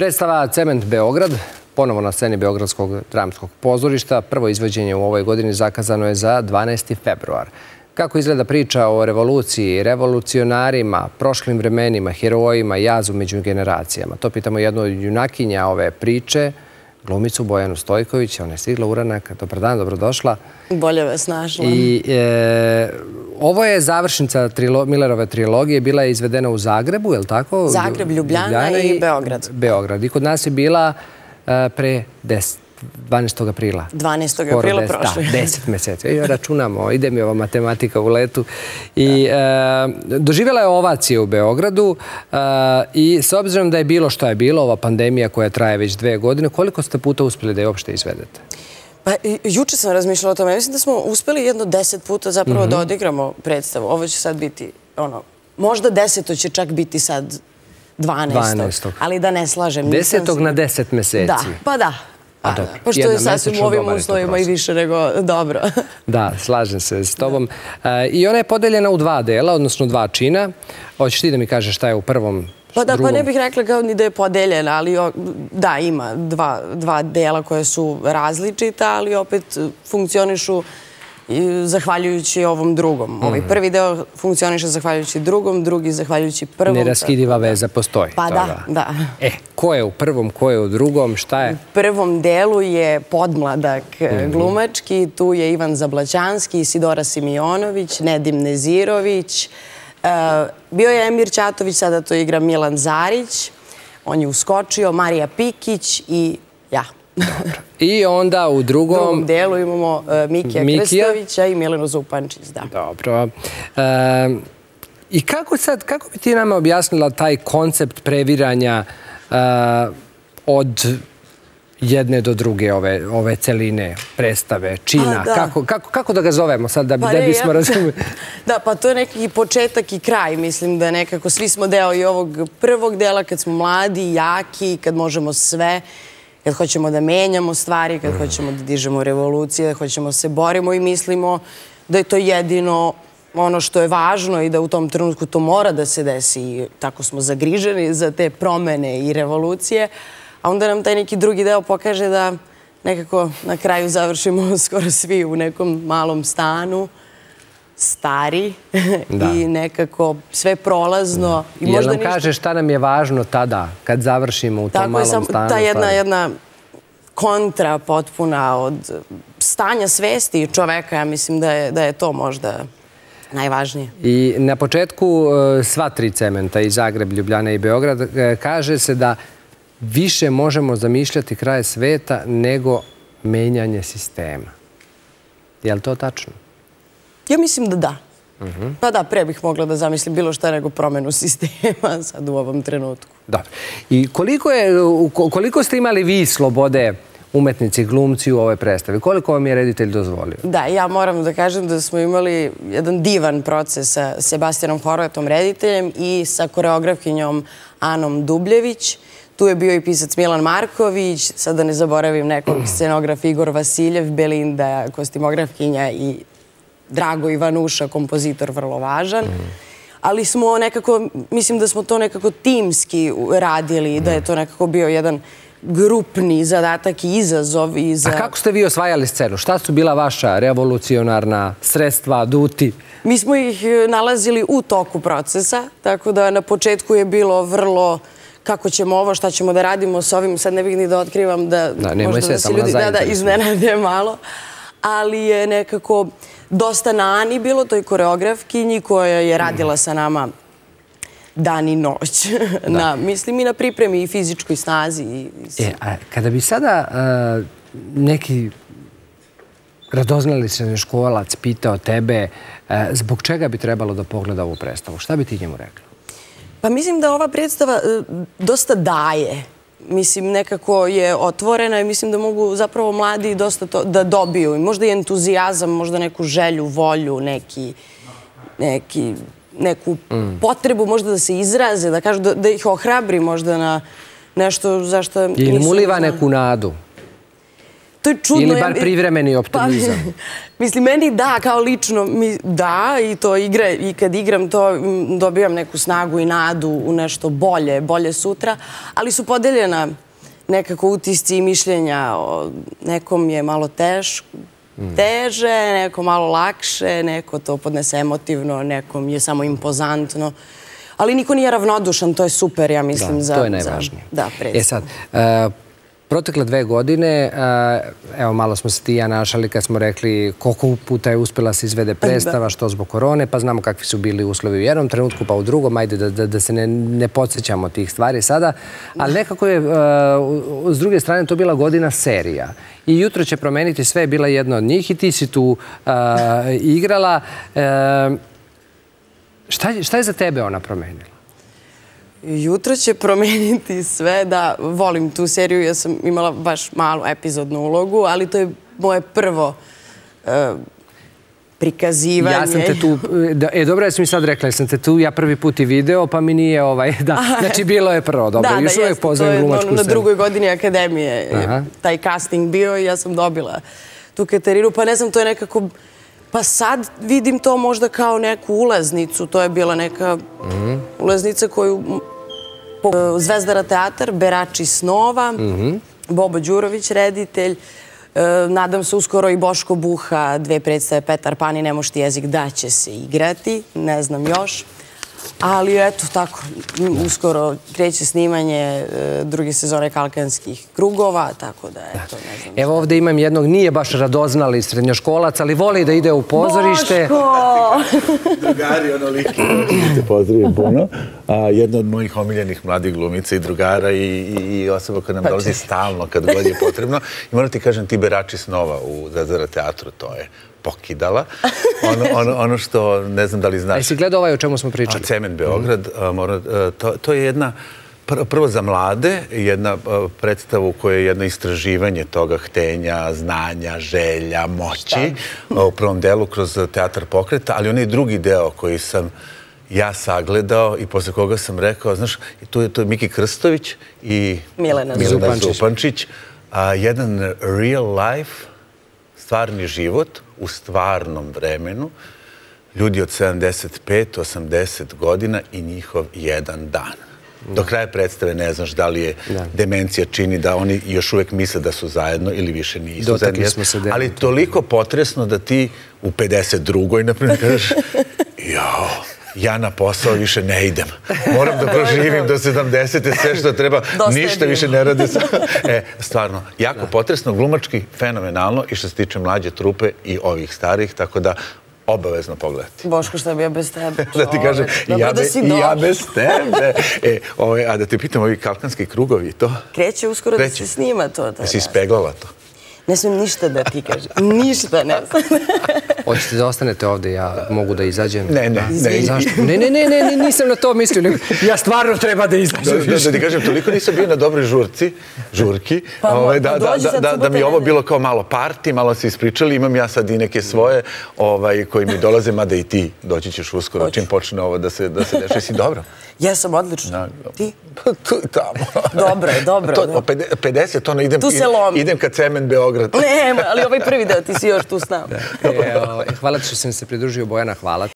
Predstava Cement Beograd, ponovo na sceni Beogradskog dramskog pozorišta. Prvo izvođenje u ovoj godini zakazano je za 12. februar. Kako izgleda priča o revoluciji, revolucionarima, prošlim vremenima, herojima, jazu među generacijama? To pitamo jednu od junakinja ove priče, glumicu Bojanu Stojković. Ona je stigla uranak. Dobar dan, dobrodošla. Bolje vas našla. E, ovo je završnica Millerove trilogije. Bila je izvedena u Zagrebu, je li tako? Zagreb, Ljubljana i Beograd. Beograd. I kod nas je bila e, pre 12. aprila. 12. aprila prošle. Da, 10 meseci. I računamo, ide mi ova matematika u letu. I e, doživjela je ovacije u Beogradu i s obzirom da je bilo što je bilo, ova pandemija koja traje već dve godine, koliko ste puta uspjeli da je uopšte izvedete? Pa, juče sam razmišljala o tome. Mislim da smo uspeli jedno deset puta zapravo da mhm. odigramo predstavu. Ovo će sad biti, ono, možda deseto će čak biti sad 12. Ali da ne slažem. Desetog na deset meseci. Da, pa da. Pošto je sasvim u ovim uslovima i više nego dobro. Da, slažem se s tobom. E, I ona je podeljena u dva dela, odnosno dva čina. Hoćeš ti da mi kažeš šta je u prvom Pa da, pa ne bih rekla kao ni da je podeljena, ali da, ima dva dela koje su različita, ali opet funkcionišu zahvaljujući ovom drugom. Ovaj mhm. prvi deo funkcioniše zahvaljujući drugom, drugi zahvaljujući prvom. Neraskidiva veza postoji. Pa da, da. E, ko je u prvom, ko je u drugom, šta je? U prvom delu je podmladak e, mhm. glumački, tu je Ivan Zablaćanski, Sidora Simionović, Nedim Nezirović, e, bio je Emir Ćatović, sada to igra Milan Zarić, on je uskočio, Marija Pikić i ja. I onda u drugom... U drugom delu imamo e, Mikija Krestovića i Milenu Zupančić. Dobro. E, I kako sad, kako bi ti nama objasnila taj koncept previranja e, od jedne do druge ove celine, predstave, čina? Kako da ga zovemo sad da pa bismo razumili? Da, pa to je neki početak i kraj. Mislim da nekako svi smo deo i ovog prvog dela kad smo mladi, jaki, kad možemo sve kad hoćemo da menjamo stvari, kad hoćemo da dižemo revolucije, da hoćemo da se borimo i mislimo da je to jedino ono što je važno i da u tom trenutku to mora da se desi. I tako smo zagriženi za te promene i revolucije, a onda nam taj neki drugi deo pokaže da nekako na kraju završimo skoro svi u nekom malom stanu, stari i nekako sve prolazno. Jel nam kaže šta nam je važno tada kad završimo u tom malom stanu? Je, ta jedna kontra potpuna od stanja svesti čoveka. Ja mislim da je to možda najvažnije. I na početku e, sva tri cementa, i Zagreb, Ljubljana i Beograd, e, kaže se da više možemo zamišljati kraje sveta nego menjanje sistema. Je li to tačno? Ja mislim da da. Pa da, pre bih mogla da zamislim bilo šta nego promenu sistema sad u ovom trenutku. Dobro. I koliko ste imali vi slobode umetnici, glumci u ovoj predstavi? Koliko vam je reditelj dozvolio? Da, ja moram da kažem da smo imali jedan divan proces sa Sebastianom Horvatom, rediteljem, i sa koreografkinjom Anom Dubljević. Tu je bio i pisac Milan Marković, sad da ne zaboravim nekog scenograf Igor Vasiljev, Belinda, kostimografkinja i Drago Ivanuša, kompozitor, vrlo važan. Ali smo nekako, mislim da smo to nekako timski radili da je to nekako bio jedan grupni zadatak i izazov. A kako ste vi osvajali scenu? Šta su bila vaša revolucionarna sredstva, duti? Mi smo ih e, nalazili u toku procesa, tako da na početku je bilo vrlo kako ćemo ovo, šta ćemo da radimo s ovim. Sad ne bih ni da otkrivam da možda da se ljudi iznenade malo. Ali je nekako dosta na Ani bilo, toj koreografkinji koja je radila sa nama dan i noć. Mislim i na pripremi i fizičkoj snazi. E, kada bi sada e, neki radoznali se školac pitao tebe e, zbog čega bi trebalo da pogleda ovu predstavu, šta bi ti njemu rekla? Pa mislim da ova predstava dosta daje mislim, nekako je otvorena i mislim da mogu zapravo mladi dosta to da dobiju. Možda i entuzijazam, možda neku želju, volju, neki, neki, neku mm. potrebu možda da se izraze, da kažu, da, ih ohrabri možda na nešto zašto... Ili muliva neku nadu? To je čudno. Ili bar privremeni optimizam. Pa, mislim, meni da, kao lično, da, i to igre, i kad igram to, dobijam neku snagu i nadu u nešto bolje, bolje sutra, ali su podeljena nekako utisci i mišljenja. Nekom je malo teško, mm. teže, neko malo lakše, neko to podnese emotivno, nekom je samo impozantno. Ali niko nije ravnodušan, to je super, ja mislim. Da, to je najvažnije. Da, predstavno. E sad, e, protekle dve godine, e, evo malo smo se ti ja našali kad smo rekli koliko puta je uspjela se izvede predstava, što zbog korone, pa znamo kakvi su bili uslovi u jednom trenutku, pa u drugom, ajde da se ne podsjećamo tih stvari sada. Ali nekako je, e, s druge strane, to bila godina serija. I jutro će promeniti sve, je bila jedna od njih i ti si tu igrala. Šta je za tebe ona promenila? Jutro će promeniti sve da volim tu seriju. Ja sam imala baš malu epizodnu ulogu, ali to je moje prvo prikazivanje. Ja sam te tu, e, dobro da si mi sad rekla, ja sam te tu ja prvi put i video, pa mi nije ovaj, da, znači bilo je prvo, dobro, još uvijek pozdravim glumačku scenu. Na drugoj godini akademije taj casting bio i ja sam dobila tu Katarinu, pa ne znam, to je nekako Pa sad vidim to možda kao neku ulaznicu. To je bila neka ulaznica koju e, Zvezdara teatar, Berači snova, Bobo Đurović, reditelj. E, nadam se uskoro i Boško Buha, dve predstave Petar Pani, ne Nemošti jezik da će se igrati, ne znam još. Ali eto, tako, uskoro kreće snimanje e, druge sezone Kalkanskih krugova, tako da eto, ne znam. Evo ovdje imam jednog, nije baš radoznali srednjoškolac, ali voli da ide u pozorište. Boško! Drugari, ono liki, te pozdravim puno. Jedna od mojih omiljenih mladih glumica i drugara i osoba koja nam pa dolazi stalno kad god je potrebno. I moram ti kažem, ti berači snova u Zazara teatru, to je pokidala. Ono što, ne znam da li znaš... A jesi gledao ovaj o čemu smo pričali? Cemen Beograd. To je jedna, prvo za mlade, jedna predstava u kojoj je jedno istraživanje toga htenja, znanja, želja, moći u prvom delu kroz teatr pokreta, ali onaj drugi deo koji sam ja sagledao i posle koga sam rekao, znaš, tu je Miki Krstović i Milena Zupančić. Jedan real life, stvarni život, u stvarnom vremenu, ljudi od 75-80 godina i njihov jedan dan. Do kraja predstave ne znaš da li je demencija čini da oni još uvek misle da su zajedno ili više nisu zajedno. Ali toliko potresno da ti u 52. naprimjer kažeš jao, ja na posao više ne idem. Moram da proživim do 70. sve što treba. Ništa više ne rade. E, stvarno, jako potresno, glumački, fenomenalno i što se tiče mlađe trupe i ovih starih, tako da obavezno pogledati. Boško, šta bi ja bez tebe? Da ti kažem, i ja bez tebe. E, ovaj, a da te pitam, ovi kalkanski krugovi, to? Kreće uskoro da se snima to. Jesi ispeglala to? Ne smijem ništa da ti kažem. Ništa ne znam. Hoćete da ostanete ovde, ja mogu da izađem? Ne, ne. Zašto? Ne, ne, ne, ne, nisam na to mislio. Ja stvarno treba da izađem. Da ti kažem, toliko nisam bio na dobroj žurci, žurki, pa ovaj, da mi je ovo bilo kao malo parti, malo se ispričali. Imam ja sad i neke svoje ovaj, koji mi dolaze, mada i ti doći ćeš uskoro, čim počne ovo da se deša. Si dobro? Ja sam odlično. Ti? Pa tu i tamo. Dobro je, dobro. 50, ono idem, idem ka Cemen Beograd. Ne, ali ovaj prvi deo ti si još tu s nama. E, ovaj, hvala ti što sam se pridružio, Bojana, hvala.